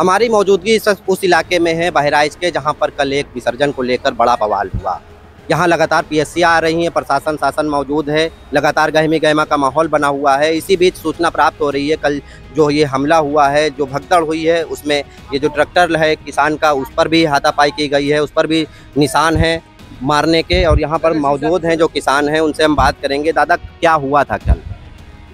हमारी मौजूदगी उस इलाके में है, बहराइच के, जहाँ पर कल एक विसर्जन को लेकर बड़ा बवाल हुआ। यहाँ लगातार पीएससी आ रही हैं, प्रशासन शासन मौजूद है, लगातार गहमी गहमा का माहौल बना हुआ है। इसी बीच सूचना प्राप्त हो रही है, कल जो ये हमला हुआ है, जो भगदड़ हुई है, उसमें ये जो ट्रैक्टर है, किसान का, उस पर भी हाथापाई की गई है, उस पर भी निशान है मारने के, और यहाँ पर मौजूद हैं जो किसान हैं, उनसे हम बात करेंगे। दादा, क्या हुआ था कल?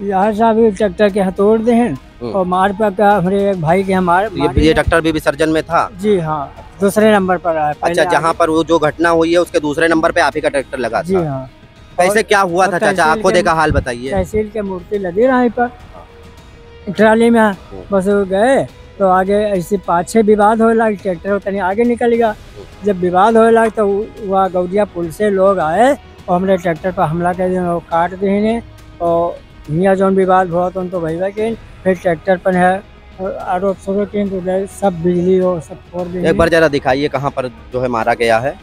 यहाँ साहब ट्रैक्टर के हथौड़ दे। हैं। और मार पे का हमारे एक भाई के हमारे ये, हैं। भी विसर्जन में था? जी हाँ दूसरे नंबर पर आया अच्छा जहाँ पर वो जो घटना हुई है उसके दूसरे नंबर पे आप ही का ट्रैक्टर लगा जी था। हाँ। कैसे क्या हुआ था चाचा? तहसील आँखों के- देखा हाल बताइए। तहसील के मूर्ति लगी रही पर। ट्राली में बस वो गए तो आगे ऐसे पाँच छः विवाद हो लगा ट्रैक्टर तनी आगे निकल गया। जब विवाद हो लगा तो वहाँ गौरिया पुल से लोग आए और हमने ट्रैक्टर पर हमला कर दिया काट दिए और हियाँ जौन विवाद हुआ तो उनको भैया के फिर ट्रैक्टर पर है आरोप शुरू तो सब बिजली हो, सब फोड़ दी एक बार जरा दिखाइए कहाँ पर जो है मारा गया है।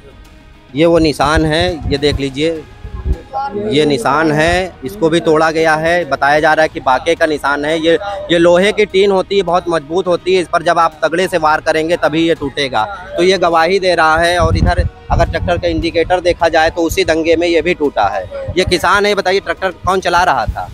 ये वो निशान है, ये देख लीजिए। ये निशान है, इसको भी तोड़ा गया है, बताया जा रहा है कि बाके का निशान है। ये ये लोहे की टीन होती है, बहुत मज़बूत होती है, इस पर जब आप तगड़े से वार करेंगे तभी ये टूटेगा। तो ये गवाही दे रहा है, और इधर अगर ट्रैक्टर का इंडिकेटर देखा जाए तो उसी दंगे में ये भी टूटा है। ये किसान है बताइए ट्रैक्टर कौन चला रहा था?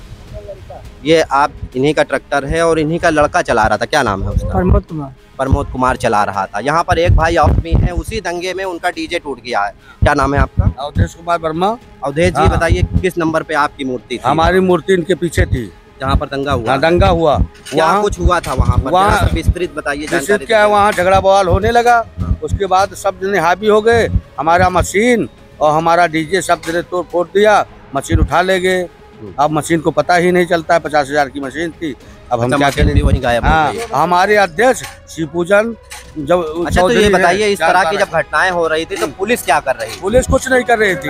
ये आप इन्हीं का ट्रैक्टर है और इन्हीं का लड़का चला रहा था क्या नाम है उसका? प्रमोद कुमार। प्रमोद कुमार चला रहा था। यहाँ पर एक भाई और भी हैं उसी दंगे में उनका डीजे टूट गया है। क्या नाम है आपका? अवधेश कुमार वर्मा। अवधेश जी हाँ। बताइए किस नंबर पे आपकी मूर्ति थी? हमारी मूर्ति इनके पीछे थी। जहाँ पर दंगा हुआ? हाँ, दंगा हुआ। क्या वहाँ कुछ हुआ था वहाँ पर? वहाँ- विस्तृत बताइए क्या है? वहाँ झगड़ा बवाल होने लगा। उसके बाद सब जने हावी हो गए। हमारा मशीन और हमारा डीजे सब जने तोड़ फोड़ दिया। मशीन उठा ले गए। अब मशीन को पता ही नहीं चलता है पचास हज़ार की मशीन थी। अब हम अच्छा, क्या करें गायब हाँ हमारे अध्यक्ष शिव पूजन जब अच्छा तो ये बताइए इस तरह की जब घटनाएँ हो रही थी तो पुलिस क्या कर रही पुलिस कुछ नहीं कर रही थी।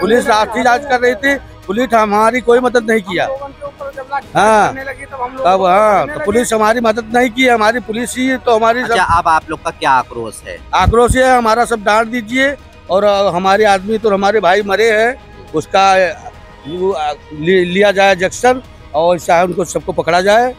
पुलिस लाठीचार्ज कर रही थी। पुलिस हमारी कोई मदद नहीं किया। हाँ तब हाँ तो पुलिस हमारी मदद नहीं की हमारी पुलिस ही तो हमारी अच्छा सब अब आप लोग का क्या आक्रोश है? आक्रोश है हमारा सब डांट दीजिए और हमारे आदमी तो हमारे भाई मरे हैं उसका लिया जाए जंक्शन और चाहे उनको सबको पकड़ा जाए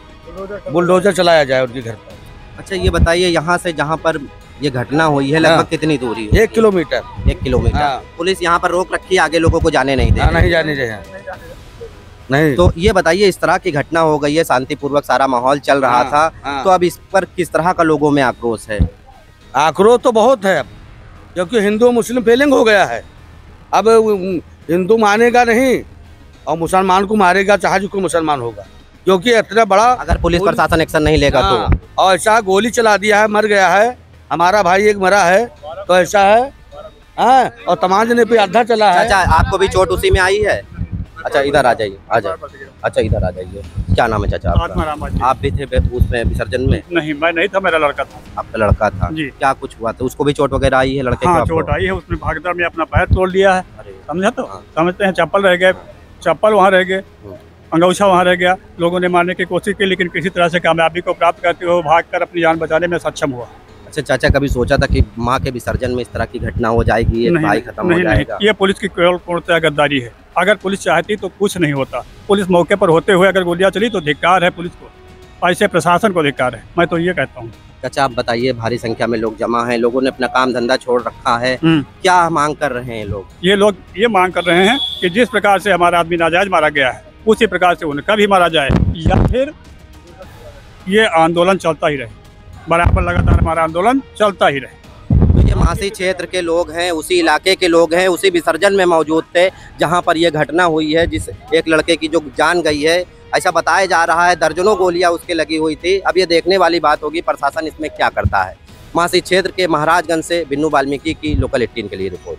बुलडोजर चलाया जाए उनके घर पर। अच्छा ये बताइए यहाँ से जहाँ पर ये घटना हुई है लगभग हाँ। कितनी दूरी है एक किलोमीटर। एक किलोमीटर। हाँ। पुलिस यहाँ पर रोक रखी है आगे लोगों को जाने नहीं दे हाँ, नहीं जाने हैं। नहीं। तो ये बताइए इस तरह की घटना हो गई है शांतिपूर्वक सारा माहौल चल रहा हाँ, था हाँ। तो अब इस पर किस तरह का लोगों में आक्रोश है? आक्रोश तो बहुत है अब क्योंकि हिंदू मुस्लिम फेलिंग हो गया है। अब हिंदू मानेगा नहीं और मुसलमान को मारेगा चाहे जो कोई मुसलमान होगा। क्योंकि इतना बड़ा अगर पुलिस प्रशासन एक्शन नहीं लेगा हाँ, तो और ऐसा गोली चला दिया है मर गया है हमारा भाई एक मरा है तो ऐसा है हाँ और तमाम जने पे आधा चला है। चाचा आपको भी चोट उसी में आई है? अच्छा इधर आ जाइए आ जाइए। अच्छा इधर आ जाइए। क्या नाम है चाचा आपका? आप भी थे उसमें विसर्जन में? नहीं मैं नहीं था मेरा लड़का था। आपका लड़का था? जी। क्या कुछ हुआ था? उसको भी चोट वगैरह आई है लड़के हाँ चोट आई है उसने भागदड़ में अपना पैर तोड़ लिया है। समझा तो? हाँ। समझते हैं चप्पल रह गए। चप्पल वहाँ रह गए। अंगौछा अंगूछा वहाँ रह गया। लोगों ने मारने की कोशिश की लेकिन किसी तरह से कामयाबी को प्राप्त करते हुए भाग कर अपनी जान बचाने में सक्षम हुआ। अच्छा चाचा कभी सोचा था कि माँ के विसर्जन में इस तरह की घटना हो जाएगी ये भाई खत्म हो नहीं नहीं जाएगा? ये पुलिस की केवल पूर्णतः गद्दारी है। अगर पुलिस चाहती तो कुछ नहीं होता। पुलिस मौके पर होते हुए अगर गोलियाँ चली तो धिक्कार है पुलिस को। ऐसे प्रशासन को धिक्कार है। मैं तो ये कहता हूँ। चाचा आप बताइए भारी संख्या में लोग जमा हैं लोगों ने अपना काम धंधा छोड़ रखा है। हम्म। क्या मांग कर रहे हैं लोग? ये लोग ये मांग कर रहे हैं कि जिस प्रकार से हमारा आदमी नाजायज मारा गया है उसी प्रकार से उनका भी मारा जाए या फिर ये आंदोलन चलता ही रहे। बराबर लगातार हमारा आंदोलन चलता ही रहे। तो ये मासी क्षेत्र के लोग हैं उसी इलाके के लोग हैं उसी विसर्जन में मौजूद थे जहाँ पर यह घटना हुई है जिस एक लड़के की जो जान गई है ऐसा बताया जा रहा है, दर्जनों गोलियाँ उसके लगी हुई थी। अब ये देखने वाली बात होगी, प्रशासन इसमें क्या करता है। महासी क्षेत्र के महाराजगंज से बिन्नू वाल्मीकि की लोकल एट्टीन के लिए रिपोर्ट